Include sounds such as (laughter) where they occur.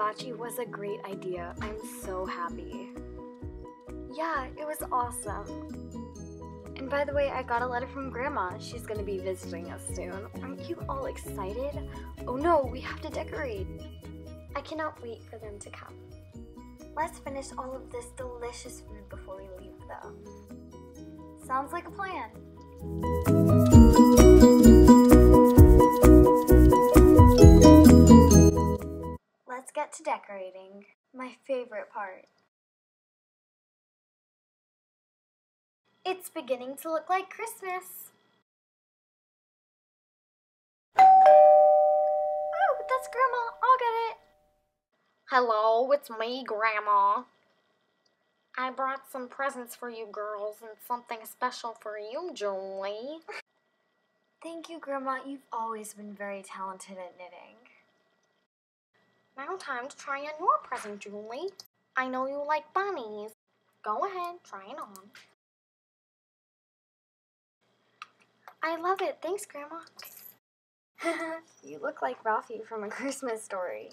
actually was a great idea. I'm so happy. Yeah, it was awesome. And by the way, I got a letter from Grandma. She's gonna be visiting us soon. Aren't you all excited? Oh no, we have to decorate. I cannot wait for them to come. Let's finish all of this delicious food before we leave, though. Sounds like a plan. Get to decorating. My favorite part. It's beginning to look like Christmas. Oh, that's Grandma. I'll get it. Hello, it's me, Grandma. I brought some presents for you girls and something special for you, Julie. (laughs) Thank you, Grandma. You've always been very talented at knitting. Now time to try on your present, Julie. I know you like bunnies. Go ahead, try it on. I love it. Thanks, Grandma. (laughs) you look like Ralphie from A Christmas Story.